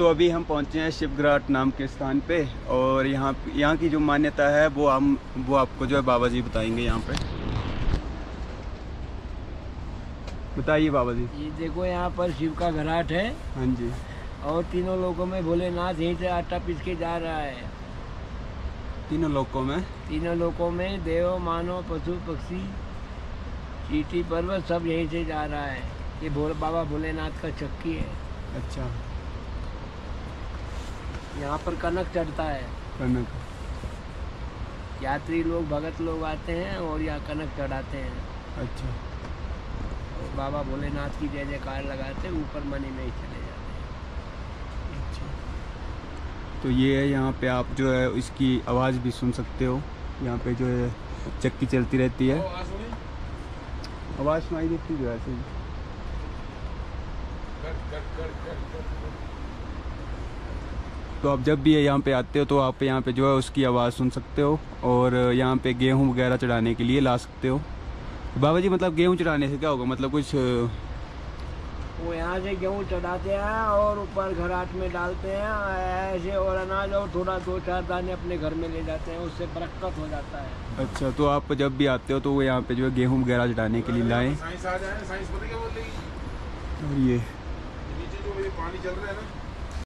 तो अभी हम पहुँचे हैं शिवग्राट नाम के स्थान पे और यहाँ यहाँ की जो मान्यता है वो हम वो आपको जो है बाबा जी बताएँगे यहाँ पे। बताइए बाबा जी ये देखो यहाँ पर शिव का घराट है। हाँ जी। और तीनों लोगों में भोलेनाथ यहीं से आटा पीस के जा रहा है। तीनों लोगों में? तीनों लोगों में देव मानव पशु पक्षी चीटी पर्वत सब यहीं से जा रहा है। ये भोले बाबा भोलेनाथ का चक्की है। अच्छा। यहाँ पर कनक चढ़ता है। कनक। यात्री लोग भगत लोग आते हैं और यहाँ कनक चढ़ाते हैं। अच्छा। और बाबा भोलेनाथ की जय जयकार लगाते हैं ऊपर मनी में ही चले जाते हैं। अच्छा। तो ये है यहाँ पे आप जो है इसकी आवाज़ भी सुन सकते हो। यहाँ पे जो है चक्की चलती रहती है। आवाज़ सुनाई देती है ऐसे ही। तो आप जब भी यहाँ पे आते हो तो आप यहाँ पे जो है उसकी आवाज़ सुन सकते हो और यहाँ पे गेहूँ वगैरह चढ़ाने के लिए ला सकते हो। बाबा जी मतलब गेहूँ चढ़ाने से क्या होगा? मतलब कुछ वो यहाँ से गेहूँ चढ़ाते हैं और ऊपर घराट में डालते हैं ऐसे और अनाज और थोड़ा दो चार दाने अपने घर में ले जाते हैं उससे बरकत हो जाता है। अच्छा तो आप जब भी आते हो तो वो यहाँ पे जो है गेहूँ वगैरह चढ़ाने के लिए लाएँ। साइंस आ जाए साइंस पता क्या बोल रही? है और ये। नीचे जो ये पानी चल रहा है ना